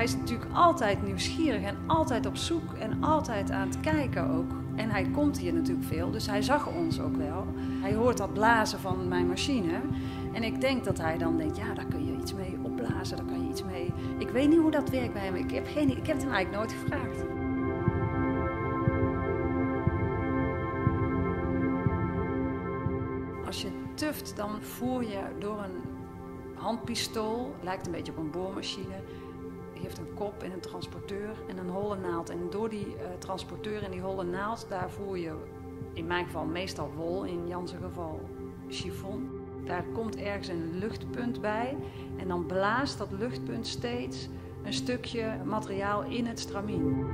Hij is natuurlijk altijd nieuwsgierig en altijd op zoek en altijd aan het kijken ook. En hij komt hier natuurlijk veel, dus hij zag ons ook wel. Hij hoort dat blazen van mijn machine. En ik denk dat hij dan denkt, ja, daar kun je iets mee opblazen, daar kan je iets mee... Ik weet niet hoe dat werkt bij hem, ik heb, geen, ik heb het hem eigenlijk nooit gevraagd. Als je tuft, dan voer je door een handpistool, lijkt een beetje op een boormachine, heeft een kop en een transporteur en een holle naald. En door die uh, transporteur en die holle naald, daar voer je in mijn geval meestal wol, in Jan's geval chiffon. Daar komt ergens een luchtpunt bij en dan blaast dat luchtpunt steeds een stukje materiaal in het stramien.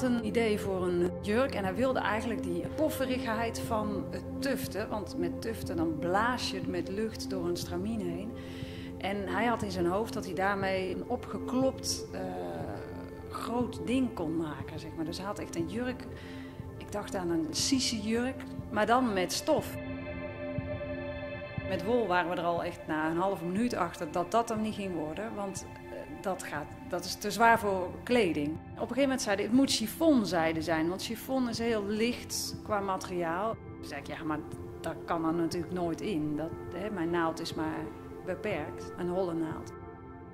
Had een idee voor een jurk en hij wilde eigenlijk die pofferigheid van het tuften. Want met tuften dan blaas je met lucht door een stramien heen. En hij had in zijn hoofd dat hij daarmee een opgeklopt uh, groot ding kon maken. Zeg maar. Dus hij had echt een jurk. Ik dacht aan een sisi jurk, maar dan met stof. Met wol waren we er al echt na een halve minuut achter dat dat hem niet ging worden. Want dat, gaat, dat is te zwaar voor kleding. Op een gegeven moment zeiden het moet chiffonzijde zijn, want chiffon is heel licht qua materiaal. Toen zei ik, ja, maar dat kan er natuurlijk nooit in. Dat, hè, mijn naald is maar beperkt, een holle naald.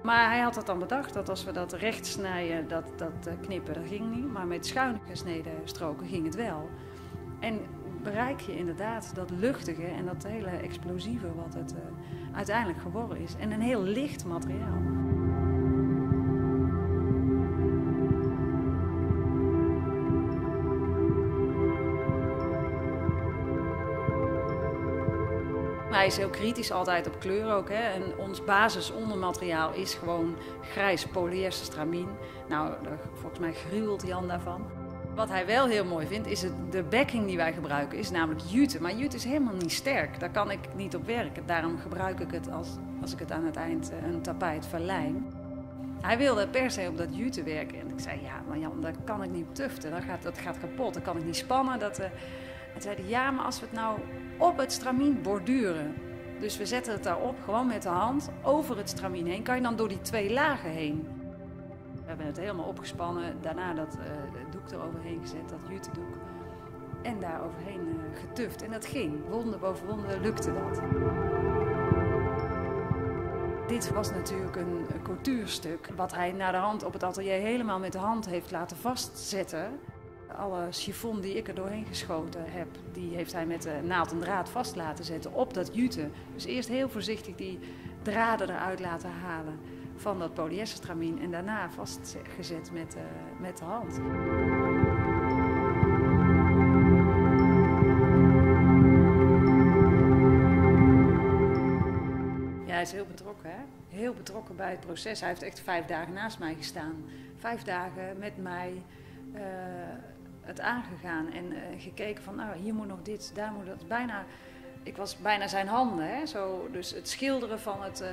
Maar hij had het dan bedacht dat als we dat recht snijden, dat, dat knippen, dat ging niet. Maar met schuin gesneden stroken ging het wel. En bereik je inderdaad dat luchtige en dat hele explosieve wat het uh, uiteindelijk geworden is. En een heel licht materiaal. Is heel kritisch altijd op kleur ook. Hè? En ons basisondermateriaal is gewoon grijs polyesterstramien. Nou, volgens mij gruwelt Jan daarvan. Wat hij wel heel mooi vindt, is het, de backing die wij gebruiken, is namelijk jute. Maar jute is helemaal niet sterk. Daar kan ik niet op werken. Daarom gebruik ik het als, als ik het aan het eind eh, een tapijt verlijm. Hij wilde per se op dat jute werken. En ik zei, ja, maar Jan, daar kan ik niet op tuften. Dat gaat, dat gaat kapot. Dat kan ik niet spannen. Dat, uh... Zei ja, maar als we het nou op het stramien borduren. Dus we zetten het daarop, gewoon met de hand, over het stramien heen. Kan je dan door die twee lagen heen. We hebben het helemaal opgespannen. Daarna dat uh, doek eroverheen gezet, dat jutedoek. En daar overheen uh, getuft. En dat ging. Wonde boven wonde lukte dat. Dit was natuurlijk een, een coutuurstuk. Wat hij naar de hand op het atelier helemaal met de hand heeft laten vastzetten. Alle chiffon die ik er doorheen geschoten heb, die heeft hij met de naald en draad vast laten zetten op dat jute. Dus eerst heel voorzichtig die draden eruit laten halen van dat polyesterstramien en daarna vastgezet met, uh, met de hand. Ja, hij is heel betrokken, hè? Heel betrokken bij het proces. Hij heeft echt vijf dagen naast mij gestaan. Vijf dagen met mij. Uh, het aangegaan en uh, gekeken van, nou, hier moet nog dit, daar moet dat. Bijna, ik was bijna zijn handen, hè? Zo, dus het schilderen van het, uh,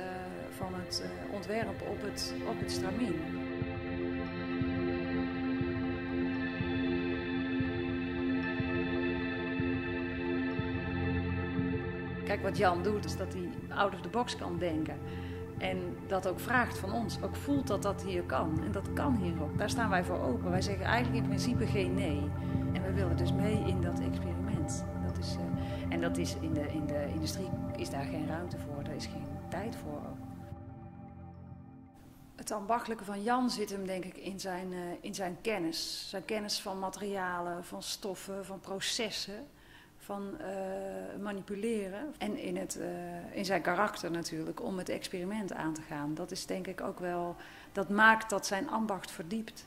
van het uh, ontwerp op het, op het stramien. Kijk, wat Jan doet, is dat hij out of the box kan denken. En dat ook vraagt van ons. Ook voelt dat dat hier kan. En dat kan hier ook. Daar staan wij voor open. Wij zeggen eigenlijk in principe geen nee. En we willen dus mee in dat experiment. Dat is, uh, en dat is in de, in de industrie is daar geen ruimte voor. Daar is geen tijd voor ook. Het ambachtelijke van Jan zit hem denk ik in zijn, uh, in zijn kennis. Zijn kennis van materialen, van stoffen, van processen van uh, manipuleren. En in, het, uh, in zijn karakter natuurlijk, om het experiment aan te gaan. Dat is denk ik ook wel, dat maakt dat zijn ambacht verdiept.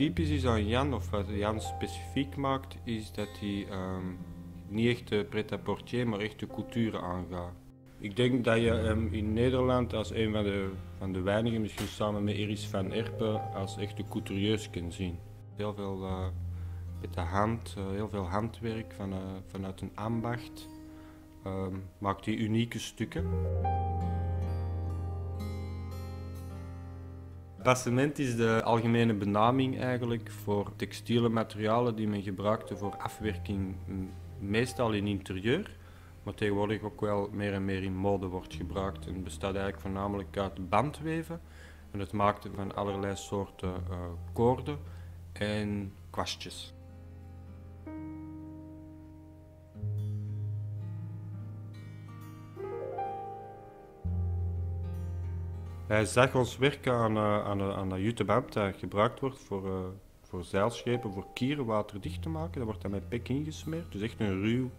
Typisch is aan Jan, of wat Jan specifiek maakt, is dat hij ehm, niet echt de pret-à-porter, maar echt de cultuur aangaat. Ik denk dat je hem in Nederland als een van de, van de weinigen, misschien samen met Iris van Erpen, als echte couturieus kunt zien. Heel veel uh, met de hand, uh, heel veel handwerk van, uh, vanuit een ambacht. Um, maakt hij unieke stukken. Bassement is de algemene benaming eigenlijk voor textiele materialen die men gebruikte voor afwerking, meestal in interieur, maar tegenwoordig ook wel meer en meer in mode wordt gebruikt. En bestaat eigenlijk voornamelijk uit bandweven en het maakte van allerlei soorten uh, koorden en kwastjes. Hij zag ons werken aan, uh, aan, aan dat gebruikt wordt voor, uh, voor zeilschepen, voor kieren waterdicht te maken. Dat wordt dan met pek ingesmeerd, dus echt een ruw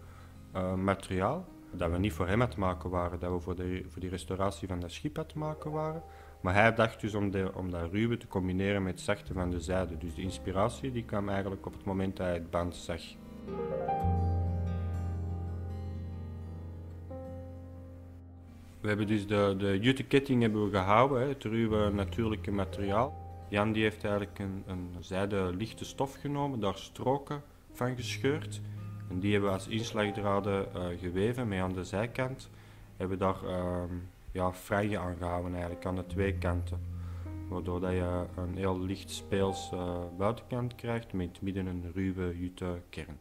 materiaal. Dat we niet voor hem aan het maken waren, dat we voor, de, voor die restauratie van dat schip aan het maken waren. Maar hij dacht dus om, de, om dat ruwe te combineren met het zachte van de zijde. Dus de inspiratie die kwam eigenlijk op het moment dat hij het band zag. We hebben dus de, de jutteketting hebben we gehouden, hè, het ruwe natuurlijke materiaal. Jan die heeft eigenlijk een, een zijde lichte stof genomen, daar stroken van gescheurd. En die hebben we als inslagdraden uh, geweven, met aan de zijkant hebben we daar uh, ja, aan gehouden eigenlijk, aan de twee kanten. Waardoor dat je een heel licht speels uh, buitenkant krijgt met midden een ruwe jute kern.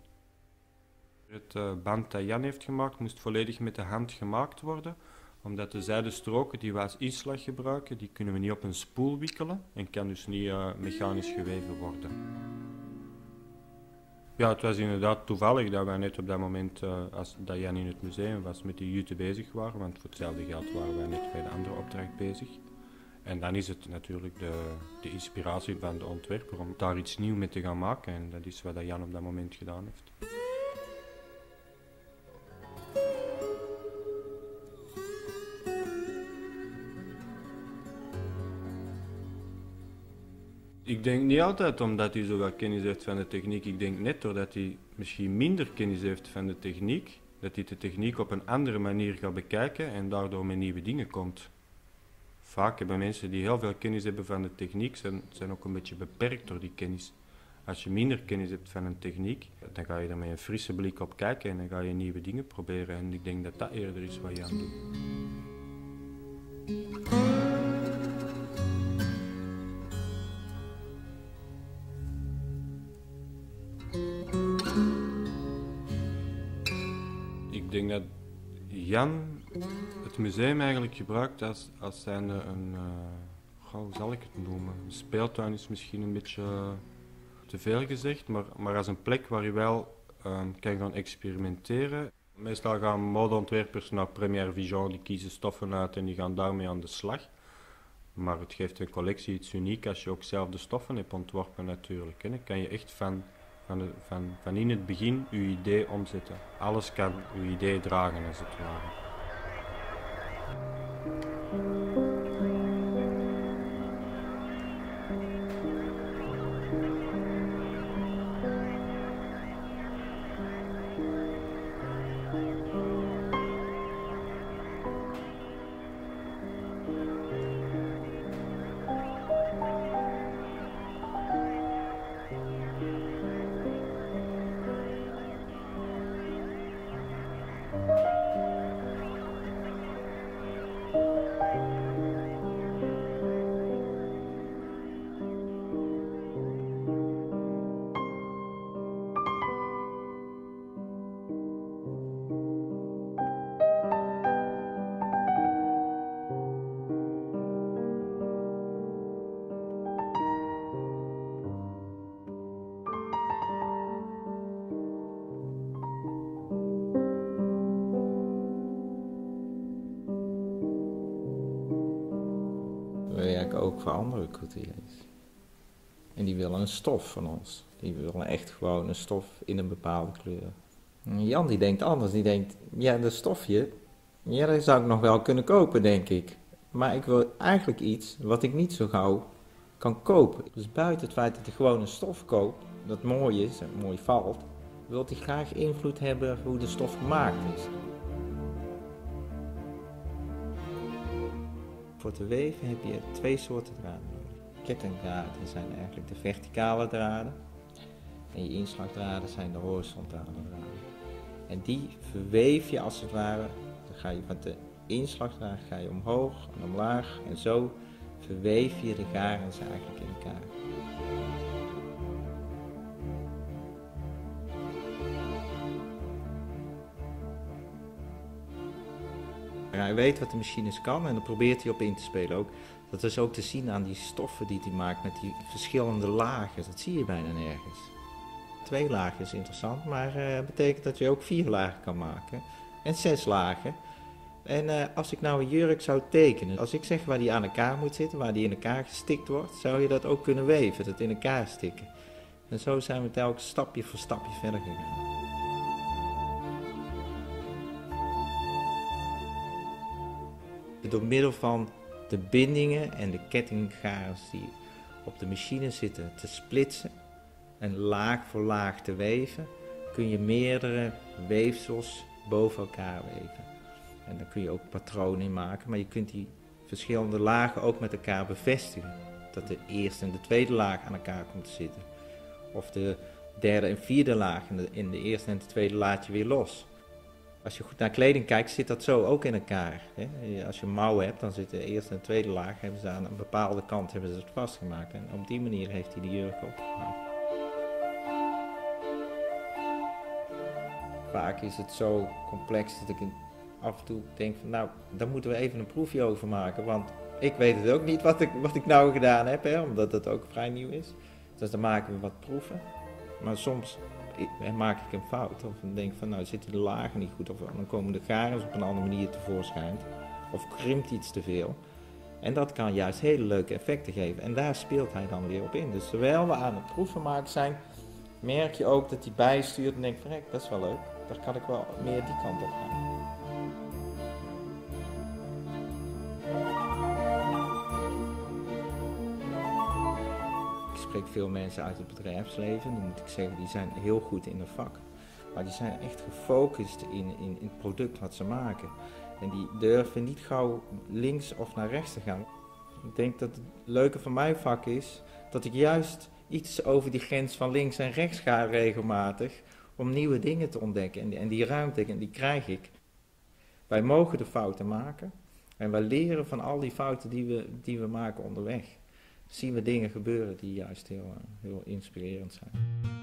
Het uh, band dat Jan heeft gemaakt moest volledig met de hand gemaakt worden omdat de zijdenstroken die we als inslag gebruiken, die kunnen we niet op een spoel wikkelen en kan dus niet uh, mechanisch geweven worden. Ja, het was inderdaad toevallig dat wij net op dat moment, uh, als dat Jan in het museum was, met die jute bezig waren, want voor hetzelfde geld waren wij net bij de andere opdracht bezig. En dan is het natuurlijk de, de inspiratie van de ontwerper om daar iets nieuws mee te gaan maken en dat is wat Jan op dat moment gedaan heeft. Ik denk niet altijd omdat hij zoveel kennis heeft van de techniek. Ik denk net doordat hij misschien minder kennis heeft van de techniek, dat hij de techniek op een andere manier gaat bekijken en daardoor met nieuwe dingen komt. Vaak hebben mensen die heel veel kennis hebben van de techniek, zijn, zijn ook een beetje beperkt door die kennis. Als je minder kennis hebt van een techniek, dan ga je er met een frisse blik op kijken en dan ga je nieuwe dingen proberen. En ik denk dat dat eerder is wat je aan doet. Jan het museum eigenlijk gebruikt als, als zijn een, uh, hoe zal ik het noemen? Een speeltuin is misschien een beetje te veel gezegd, maar, maar als een plek waar je wel um, kan gaan experimenteren. Meestal gaan modeontwerpers naar Première Vision, die kiezen stoffen uit en die gaan daarmee aan de slag. Maar het geeft een collectie iets uniek als je ook zelf de stoffen hebt ontworpen natuurlijk. En kan je echt van van, van, van in het begin uw idee omzetten. Alles kan uw idee dragen als het ware. Voor andere couturiers. En die willen een stof van ons. Die willen echt gewoon een stof in een bepaalde kleur. Jan die denkt anders. Die denkt, ja, dat stofje, ja, dat zou ik nog wel kunnen kopen, denk ik. Maar ik wil eigenlijk iets wat ik niet zo gauw kan kopen. Dus buiten het feit dat hij gewoon een stof koopt, dat mooi is en mooi valt, wil hij graag invloed hebben hoe de stof gemaakt is. Voor te weven heb je twee soorten draden nodig. Kettingdraden zijn eigenlijk de verticale draden en je inslagdraden zijn de horizontale draden. En die verweef je als het ware, dan ga je van de inslagdraad ga je omhoog en omlaag en zo verweef je de garens eigenlijk in elkaar. Hij weet wat de machines kan en daar probeert hij op in te spelen ook. Dat is ook te zien aan die stoffen die hij maakt met die verschillende lagen. Dat zie je bijna nergens. Twee lagen is interessant, maar uh, betekent dat je ook vier lagen kan maken. En zes lagen. En uh, als ik nou een jurk zou tekenen, als ik zeg waar die aan elkaar moet zitten, waar die in elkaar gestikt wordt, zou je dat ook kunnen weven, dat in elkaar stikken. En zo zijn we telkens stapje voor stapje verder gegaan. Door middel van de bindingen en de kettinggarens die op de machine zitten te splitsen en laag voor laag te weven, kun je meerdere weefsels boven elkaar weven. En daar kun je ook patronen in maken, maar je kunt die verschillende lagen ook met elkaar bevestigen. Dat de eerste en de tweede laag aan elkaar komt te zitten. Of de derde en vierde laag in de, in de eerste en de tweede laat je weer los. Als je goed naar kleding kijkt, zit dat zo ook in elkaar. Hè? Als je mouwen hebt, dan zit de eerste en de tweede laag hebben ze aan een bepaalde kant hebben ze het vastgemaakt. En op die manier heeft hij de jurk opgemaakt. Vaak is het zo complex dat ik af en toe denk van nou, daar moeten we even een proefje over maken. Want ik weet het ook niet wat ik, wat ik nou gedaan heb, hè, omdat het ook vrij nieuw is. Dus dan maken we wat proeven. Maar soms maak ik een fout. Of dan denk van nou zitten de lagen niet goed. Of dan komen de garens op een andere manier tevoorschijn. Of krimpt iets te veel. En dat kan juist hele leuke effecten geven. En daar speelt hij dan weer op in. Dus terwijl we aan het proeven maken zijn, merk je ook dat hij bijstuurt en denkt van dat is wel leuk. Daar kan ik wel meer die kant op gaan. Spreek veel mensen uit het bedrijfsleven. Dan moet ik zeggen, die zijn heel goed in hun vak. Maar die zijn echt gefocust in, in, in het product wat ze maken. En die durven niet gauw links of naar rechts te gaan. Ik denk dat het leuke van mijn vak is dat ik juist iets over die grens van links en rechts ga regelmatig. Om nieuwe dingen te ontdekken. En die, en die ruimte, en die krijg ik. Wij mogen de fouten maken. En wij leren van al die fouten die we, die we maken onderweg zien we dingen gebeuren die juist heel, eh, heel inspirerend zijn.